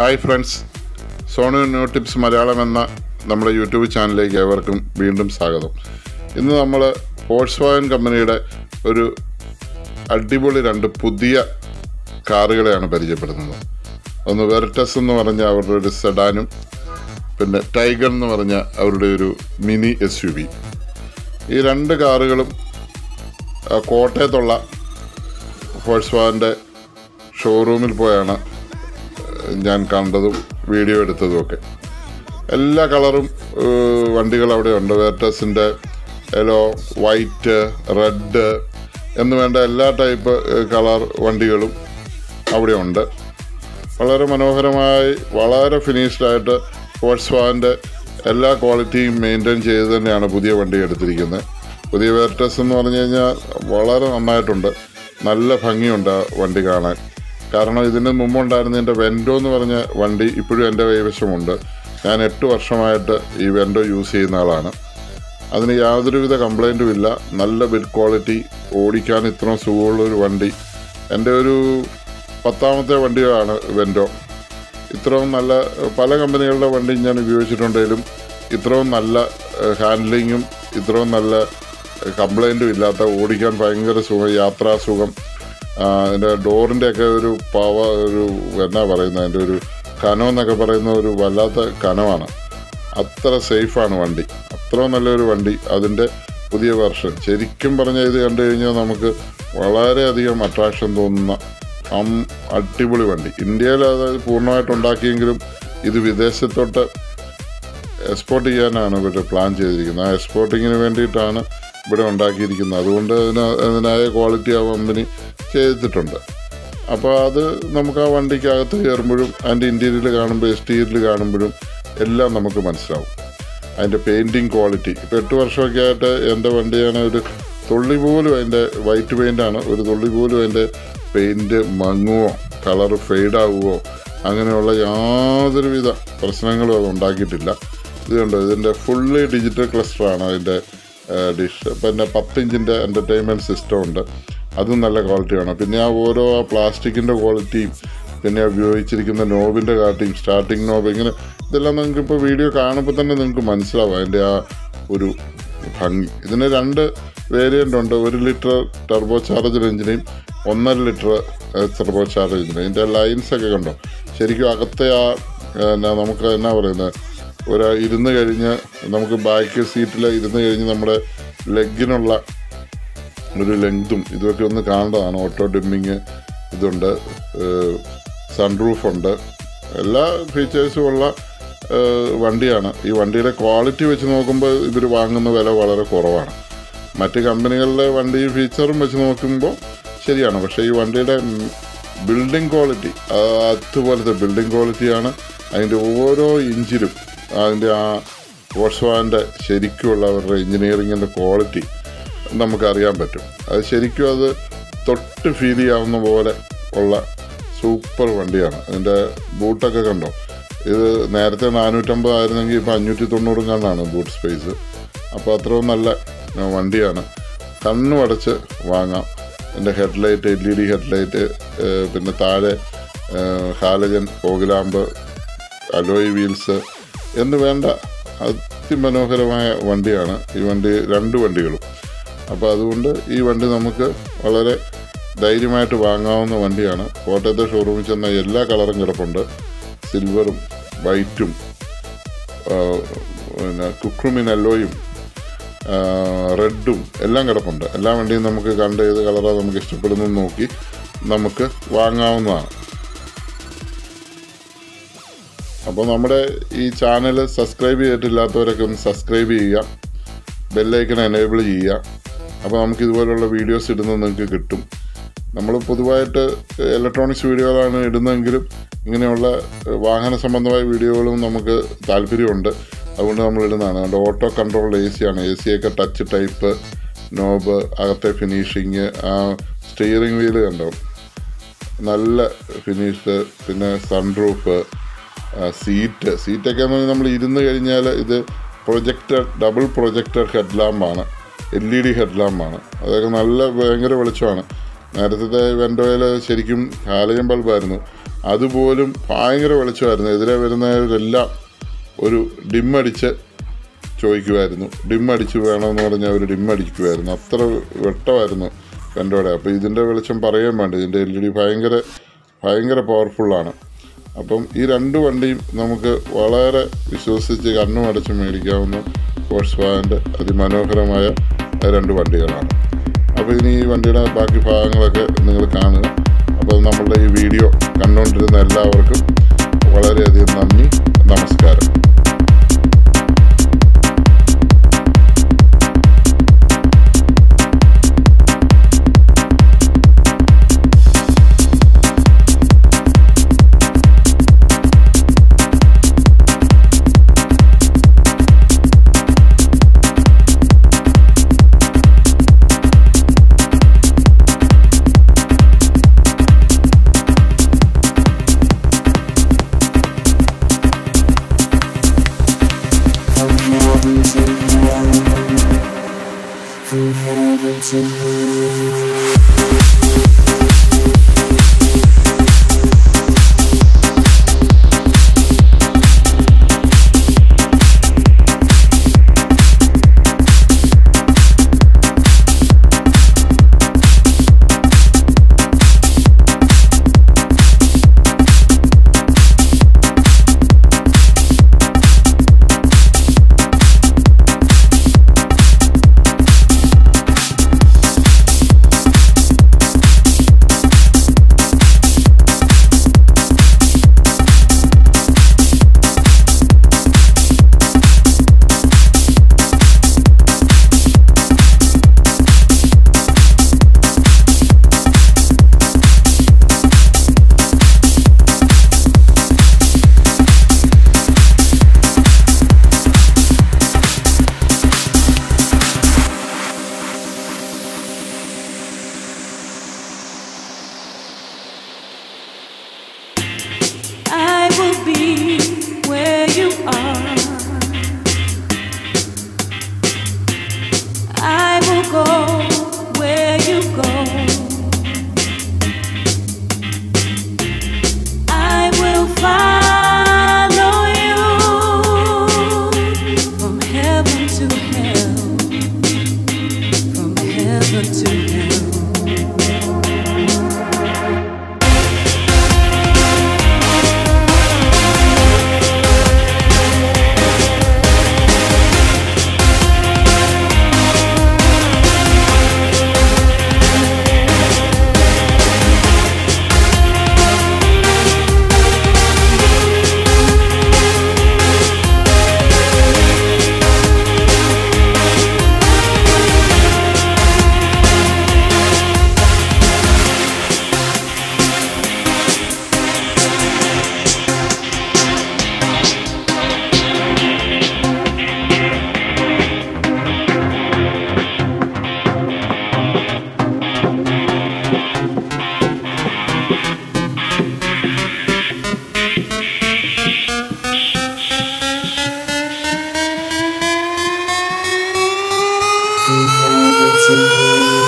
Hi friends. Sonu new tips Malayalam എന്ന നമ്മുടെ YouTube ചാനലിലേക്ക് ഏവർക്കും വീണ്ടും സ്വാഗതം. ഇന്ന് നമ്മൾ ഫോഴ്സ് വാഗൻ കമ്പനിയുടെ ഒരു അടിപൊളി രണ്ട് പുതിയ കാറുകളെയാണ് പരിചയപ്പെടുത്തുന്നത് ഒന്ന് വെർട്ടസ് എന്ന് പറഞ്ഞ അവരുടെ ഒരു സെഡാനും പിന്നെ ടൈഗർ എന്ന് പറഞ്ഞ അവരുടെ ഒരു മിനി എസ് യു വി ഈ രണ്ട് കാറുകളും കോട്ടയത്തുള്ള ഫോഴ്സ് വാഗന്റെ ഷോറൂമിൽ പോയാണ് ഞാൻ കണ്ടതും വീഡിയോ എടുത്തതും ഒക്കെ. എല്ലാ കളറും വണ്ടികൾ അവിടെ ഉണ്ട്. വേർട്ടസിന്റെ യെല്ലോ വൈറ്റ് റെഡ് എന്ന് വേണ്ട എല്ലാ ടൈപ്പ് കളർ വണ്ടികളും അവിടെ ഉണ്ട്. വളരെ മനോഹരമായി വളരെ ഫിനിഷ്ഡായിട്ട് സ്പോർട്സ് വാന്റെ എല്ലാ ക്വാളിറ്റിയും മെയിന്റെയിൻ ചെയ്ത് തന്നെയാണ് പുതിയ വണ്ടി എടുത്തിരിക്കുന്നത്. പുതിയ വേർട്ടസ് എന്ന് പറഞ്ഞു കഴിഞ്ഞാൽ വളരെ നന്നായിട്ടുണ്ട്. നല്ല ഭംഗിയുണ്ട് വണ്ടി കാണാൻ. കാരണം ഇതിന് മുമ്പുണ്ടായിരുന്ന എന്റെ വെൻഡോ എന്ന് പറഞ്ഞ വണ്ടി ഇപ്പോഴും എന്റെ കൈവശമുണ്ട്. ഞാൻ എട്ട് വർഷമായിട്ട് ഈ വെൻഡോ യൂസ് ചെയ്യുന്ന ആളാണ്. അതിന് യാതൊരുവിധ കംപ്ലൈന്റും ഇല്ല. നല്ല ബിൽ ക്വാളിറ്റി ഓടിക്കാൻ ഇത്രയും സുഖമുള്ള ഒരു വണ്ടി. എന്റെ ഒരു പത്താമത്തെ വണ്ടിയാണ് വെൻഡോ. ഇത്രയും നല്ല പല കമ്പനികളുടെ വണ്ടി ഞാൻ ഉപയോഗിച്ചിട്ടുണ്ടെങ്കിലും ഇത്രയും നല്ല ഹാൻഡ്ലിങ്ങും ഇത്രയും നല്ല കംപ്ലൈന്റും ഇല്ലാത്ത ഓടിക്കാൻ ഭയങ്കര സുഖം യാത്രാ സുഖം. ആ, അതിന്റെ ഡോറിന്റെ ഒക്കെ ഒരു പവ ഒരു എന്നാ പറയുന്നത് അതിന്റെ ഒരു കനം എന്നൊക്കെ പറയുന്ന ഒരു വല്ലാത്ത കനമാണ്. അത്ര സേഫാണ് വണ്ടി. അത്ര നല്ലൊരു വണ്ടി അതിന്റെ പുതിയ വെർഷൻ. ശരിക്കും പറഞ്ഞാൽ ഇത് കണ്ടു കഴിഞ്ഞാൽ നമുക്ക് വളരെയധികം അട്രാക്ഷൻ തോന്നുന്ന അം അടിപൊളി വണ്ടി. ഇന്ത്യയിൽ അത് പൂർണമായിട്ട് ഉണ്ടാക്കിയെങ്കിലും ഇത് വിദേശത്തോട്ട് എക്സ്പോർട്ട് ചെയ്യാനാണ് ഇവർ പ്ലാൻ ചെയ്തിരിക്കുന്നത്. ആ എക്സ്പോർട്ടിങ്ങിന് വേണ്ടിയിട്ടാണ് ഇവിടെ ഉണ്ടാക്കിയിരിക്കുന്നത്. അതുകൊണ്ട് അതിന് അതിനായ ക്വാളിറ്റി ആ കമ്പനി ചെയ്തിട്ടുണ്ട്. അപ്പോൾ അത് നമുക്ക് ആ വണ്ടിക്കകത്ത് കയറുമ്പോഴും അതിന്റെ ഇന്റീരിയൽ കാണുമ്പോൾ എക്സ്റ്റീരിയൽ കാണുമ്പോഴും എല്ലാം നമുക്ക് മനസ്സിലാവും. അതിന്റെ പെയിന്റിങ് ക്വാളിറ്റി ഇപ്പോൾ എട്ട് വർഷമൊക്കെ ആയിട്ട് എന്റെ വണ്ടിയാണ് ഒരു തുള്ളി പോലും അതിന്റെ വൈറ്റ് പെയിന്റാണ് ഒരു തുള്ളി പോലും അതിന്റെ പെയിന്റ് മങ്ങുവോ കളർ ഫെയ്ഡാവുമോ അങ്ങനെയുള്ള യാതൊരുവിധ പ്രശ്നങ്ങളും അത് ഉണ്ടാക്കിയിട്ടില്ല. ഇതുകൊണ്ട് ഇതിന്റെ ഫുള്ളി ഡിജിറ്റൽ ക്ലസ്റ്ററാണ് അതിന്റെ ഡിഷ്. പിന്നെ പത്ത് ഇഞ്ചിന്റെ എന്റർടൈൻമെന്റ് സിസ്റ്റം ഉണ്ട്. അതും നല്ല ക്വാളിറ്റിയാണ് പിന്നെ ആ ഓരോ പ്ലാസ്റ്റിക്കിന്റെ ക്വാളിറ്റിയും പിന്നെ ഉപയോഗിച്ചിരിക്കുന്ന നോബിന്റെ കാട്ടിയും സ്റ്റാർട്ടിങ് നോബ് ഇങ്ങനെ ഇതെല്ലാം നിങ്ങൾക്ക് ഇപ്പോൾ വീഡിയോ കാണുമ്പോൾ തന്നെ നിങ്ങൾക്ക് മനസ്സിലാവും അതിന്റെ ആ ഒരു ഭംഗി. ഇതിന് രണ്ട് വേരിയന്റ് ഉണ്ട്. ഒരു ലിറ്റർ ടർബോ ചാർജർ എഞ്ചിനെയും ഒന്നര ലിറ്റർ ടർബോ ചാർജർ എഞ്ചിനെയും ഇതിന്റെ ലൈൻസ് ഒക്കെ കണ്ടോ? ശരിക്കും അകത്തെ ആ എന്നാ നമുക്ക് എന്നാ പറയുന്നത്? ഒരു ഇരുന്ന് കഴിഞ്ഞ് നമുക്ക് ബാക്ക് സീറ്റിൽ ഇരുന്ന് കഴിഞ്ഞ് നമ്മുടെ ലെഗിനുള്ള ഒരു ലെങ്തും ഇതൊക്കെ ഒന്ന് കാണേണ്ടതാണ്. ഓട്ടോ ഡിമ്മിങ് ഇതുണ്ട്. സൺ ഉണ്ട്. എല്ലാ ഫീച്ചേഴ്സും ഉള്ള വണ്ടിയാണ്. ഈ വണ്ടിയുടെ ക്വാളിറ്റി വെച്ച് നോക്കുമ്പോൾ ഇവർ വാങ്ങുന്ന വില വളരെ കുറവാണ്. മറ്റ് കമ്പനികളിലെ വണ്ടി ഫീച്ചറും വെച്ച് നോക്കുമ്പോൾ ശരിയാണ്. പക്ഷേ ഈ വണ്ടിയുടെ ബിൽഡിംഗ് ക്വാളിറ്റി അതുപോലത്തെ ബിൽഡിംഗ് ക്വാളിറ്റിയാണ് അതിന്റെ ഓരോ ഇഞ്ചിലും അതിന്റെ ആ വോൾസ്വാന്റെ ശരിക്കുമുള്ള അവരുടെ എഞ്ചിനീയറിങ്ങിന്റെ ക്വാളിറ്റി നമുക്കറിയാൻ പറ്റും. അത് ശരിക്കും അത് തൊട്ട് ഫീൽ ചെയ്യാവുന്ന പോലെ ഉള്ള സൂപ്പർ വണ്ടിയാണ്. അതിന്റെ ബൂട്ടൊക്കെ കണ്ടോ? ഇത് നേരത്തെ നാനൂറ്റമ്പത് ആയിരുന്നെങ്കിൽ ഇപ്പോൾ അഞ്ഞൂറ്റി തൊണ്ണൂറും കണ്ടാണ് ബൂട്ട് സ്പേസ്. അപ്പോൾ അത്രയും നല്ല വണ്ടിയാണ്. കണ്ണു അടച്ച് വാങ്ങാം. എന്റെ headlight L E D headlight പിന്നെ താഴെ ഹാലജൻ ഫോഗ്ലാമ്പ് അലോയ് വീൽസ് എന്ന് വേണ്ട. അതിമനോഹരമായ വണ്ടിയാണ്. ഈ വണ്ടി രണ്ട് വണ്ടികളും. അപ്പോൾ അതുകൊണ്ട് ഈ വണ്ടി നമുക്ക് വളരെ ധൈര്യമായിട്ട് വാങ്ങാവുന്ന വണ്ടിയാണ്. കോട്ടയത്തെ ഷോറൂമിൽ ചെന്ന എല്ലാ കളറും കിടപ്പുണ്ട്. സിൽവറും വൈറ്റും പിന്നെ കുക്രുമിൻ അല്ലോയും റെഡും എല്ലാം കിടപ്പുണ്ട്. എല്ലാ വണ്ടിയും നമുക്ക് കണ്ട് ഏത് കളറാണ് നമുക്ക് ഇഷ്ടപ്പെടുന്നത് നോക്കി നമുക്ക് വാങ്ങാവുന്നതാണ്. അപ്പോൾ നമ്മുടെ ഈ ചാനൽ സബ്സ്ക്രൈബ് ചെയ്തിട്ടില്ലാത്തവരൊക്കെ ഒന്ന് സബ്സ്ക്രൈബ് ചെയ്യുക. ബെല്ലൈക്കൺ എനേബിൾ ചെയ്യുക. അപ്പോൾ നമുക്ക് ഇതുപോലുള്ള വീഡിയോസ് ഇടുന്നത് നിങ്ങൾക്ക് കിട്ടും. നമ്മൾ പൊതുവായിട്ട് ഇലക്ട്രോണിക്സ് വീഡിയോകളാണ് ഇടുന്നതെങ്കിലും ഇങ്ങനെയുള്ള വാഹന സംബന്ധമായ വീഡിയോകളും നമുക്ക് താല്പര്യമുണ്ട്. അതുകൊണ്ട് നമ്മൾ ഇടുന്നതാണ്. അതുകൊണ്ട് ഓട്ടോ കൺട്രോൾ എ സി ആണ്. എ സിയൊക്കെ ടച്ച് ടൈപ്പ് നോബ് അകത്തെ ഫിനിഷിങ് ആ സ്റ്റിയറിംഗ് വീൽ കണ്ടോ? നല്ല ഫിനിഷ് പിന്നെ സൺറൂഫ് സീറ്റ് സീറ്റൊക്കെ എന്ന് പറഞ്ഞാൽ നമ്മൾ ഇരുന്ന് കഴിഞ്ഞാൽ ഇത് പ്രൊജക്ടർ ഡബിൾ പ്രൊജക്ടർ ഹെഡ് ലാമ്പാണ് എൽ ഇ ഡി ഹെഡ് ലാമ്പാണ് അതൊക്കെ നല്ല ഭയങ്കര വെളിച്ചമാണ്. നേരത്തെ വെൻഡോയിൽ ശരിക്കും ഹാലജൻ ബൾബായിരുന്നു. അതുപോലും ഭയങ്കര വെളിച്ചമായിരുന്നു. എതിരെ വരുന്നവരെല്ലാം ഒരു ഡിമ്മടിച്ച് ചോദിക്കുമായിരുന്നു. ഡിമ്മടിച്ച് വേണമെന്ന് പറഞ്ഞാൽ അവർ ഡിമ്മടിക്കുമായിരുന്നു അത്ര വെട്ടമായിരുന്നു വെൻഡോയുടെ അപ്പോൾ ഇതിന്റെ വെളിച്ചം പറയാൻ വേണ്ട ഇതിന്റെ എൽ ഇ ഡി ഭയങ്കര ഭയങ്കര പവർഫുള്ളാണ് അപ്പം ഈ രണ്ട് വണ്ടിയും നമുക്ക് വളരെ വിശ്വസിച്ച് കണ്ണും അടച്ച് മേടിക്കാവുന്ന ഫോഴ്സ് വാഗന്റെ അതിമനോഹരമായ രണ്ട് വണ്ടികളാണ്. അപ്പോൾ ഇനി ഈ വണ്ടിയുടെ ബാക്കി ഭാഗങ്ങളൊക്കെ നിങ്ങൾ കാണുക. അപ്പോൾ നമ്മളുടെ ഈ വീഡിയോ കണ്ടുകൊണ്ടിരുന്ന എല്ലാവർക്കും വളരെയധികം നന്ദി. From heaven to 大家好，